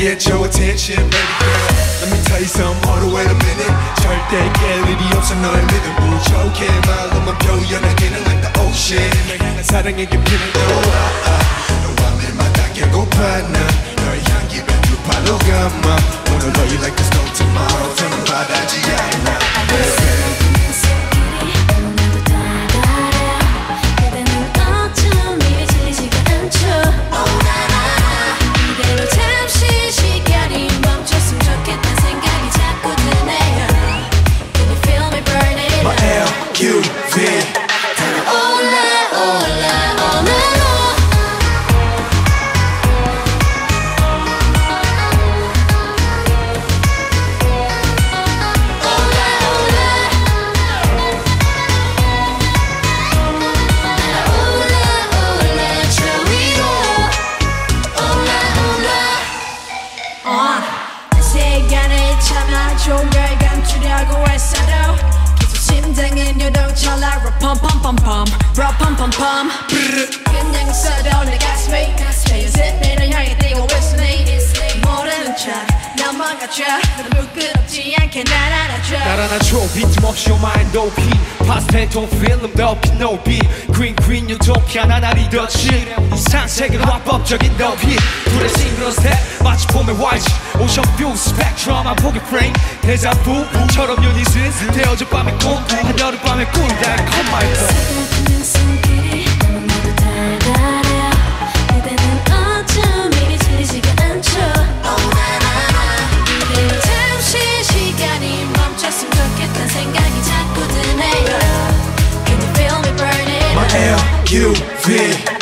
get your attention baby girl Let me tell you something hold on wait a minute 절대 깰 일이 없어 너의 믿음 부족해 말로만 표현하기는 like the ocean 널 향한 사랑의 깊이는 너와 yeah. 럼펌펌펌펌 럼펌펌펌 그냥 써도 내 가슴이 요새 너를 향해 뛰고 있으니 모르는 척 넘어가줘 넌 부끄럽지 않게 날 알아줘. 나란하죠 빈틈없이 your mind 높이 파스텔 톤 필름 덮인 높이 Green green 유토피아. 난 아리더치 이상 세계로 합법적인 높이 둘의 싱그러운 스텝. 마치 봄의 YG 오션 뷰 스펙트럼. 한 폭의 프레임 데자부처럼 유닛은. 되어져 밤의 꿈. 한여름밤의 꿀 달콤 마 L U V.